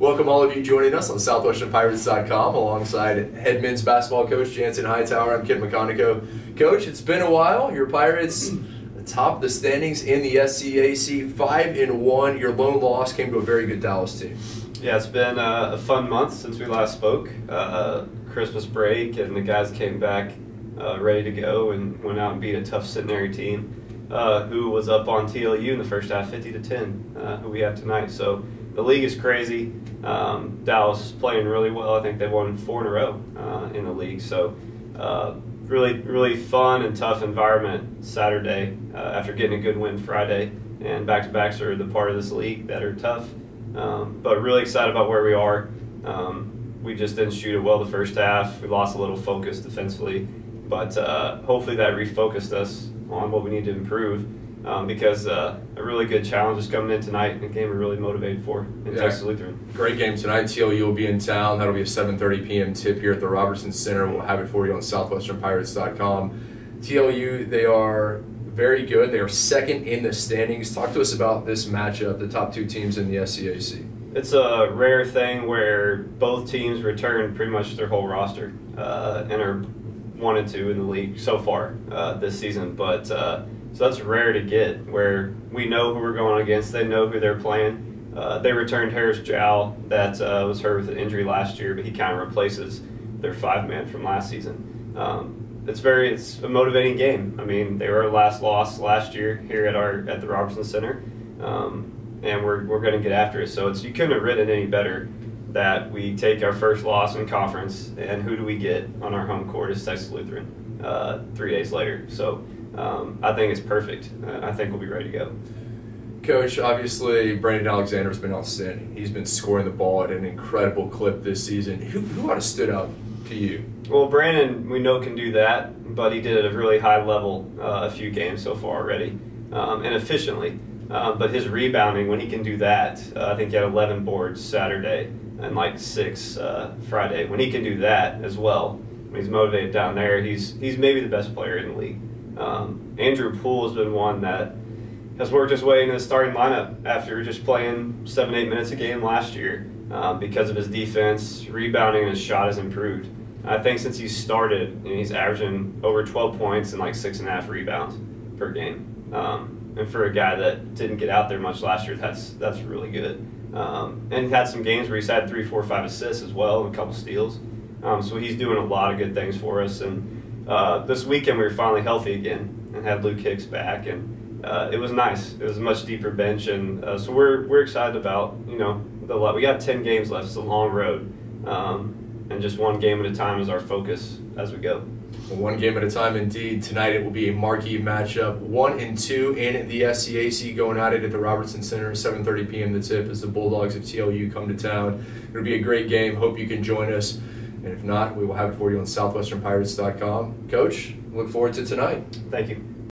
Welcome all of you joining us on SouthwesternPirates.com alongside head men's basketball coach Janson Hightower. I'm Kit McConnico. Coach, it's been a while. Your Pirates atop the standings in the SCAC, five and one. Your lone loss came to a very good Dallas team. Yeah, it's been uh, a fun month since we last spoke. Uh, Christmas break, and the guys came back uh, ready to go and went out and beat a tough Centenary team uh, who was up on TLU in the first half, 50 to 10, uh, who we have tonight. So the league is crazy. Um, Dallas playing really well. I think they won four in a row uh, in the league. So really, really fun and tough environment Saturday after getting a good win Friday. And back to backs are the part of this league that are tough. Um, but really excited about where we are. Um, we just didn't shoot it well the first half. We lost a little focus defensively, but uh, hopefully that refocused us on what we need to improve. Um, because uh, a really good challenge is coming in tonight, and a game we're really motivated for in yeah. Texas Lutheran. Great game tonight. TLU will be in town. That'll be a 7:30 p.m. tip here at the Robertson Center. We'll have it for you on SouthwesternPirates.com. TLU, they are very good. They are second in the standings. Talk to us about this matchup, the top two teams in the SCAC. It's a rare thing where both teams return pretty much their whole roster uh, and are one and two in the league so far uh, this season. But uh, so that's rare to get where we know who we're going against. They know who they're playing. Uh, they returned Harris Jow that uh, was hurt with an injury last year, but he kind of replaces their five man from last season. Um, it's very it's a motivating game. I mean, they were our last loss last year here at our at the Robertson Center, um, and we're we're going to get after it. So it's you couldn't have written it any better that we take our first loss in conference, and who do we get on our home court is Texas Lutheran uh, three days later. So um, I think it's perfect. I think we'll be ready to go. Coach, obviously Brandon Alexander's been outstanding. He's been scoring the ball at an incredible clip this season. Who, who would have stood out to you? Well, Brandon, we know can do that, but he did it at a really high level uh, a few games so far already, um, and efficiently. Uh, but his rebounding, when he can do that, uh, I think he had 11 boards Saturday and like six uh, Friday. When he can do that as well, when he's motivated down there, he's he's maybe the best player in the league. Um, Andrew Poole has been one that has worked his way into the starting lineup after just playing seven, eight minutes a game last year um, because of his defense, rebounding, and his shot has improved. I think since he started, you know, he's averaging over 12 points and like six and a half rebounds per game. Um, and for a guy that didn't get out there much last year, that's that's really good. Um, and had some games where he's had three, four, five assists as well, and a couple steals. Um, so he's doing a lot of good things for us. And uh, this weekend we were finally healthy again and had Luke Hicks back, and uh, it was nice. It was a much deeper bench, and uh, so we're we're excited about you know the we got 10 games left. It's a long road. Um, and just one game at a time is our focus as we go. One game at a time, indeed. Tonight it will be a marquee matchup. One and two in the SCAC going at it at the Robertson Center. 7:30 p.m. The tip as the Bulldogs of TLU come to town. It'll be a great game. Hope you can join us. And if not, we will have it for you on SouthwesternPirates.com. Coach, look forward to tonight. Thank you.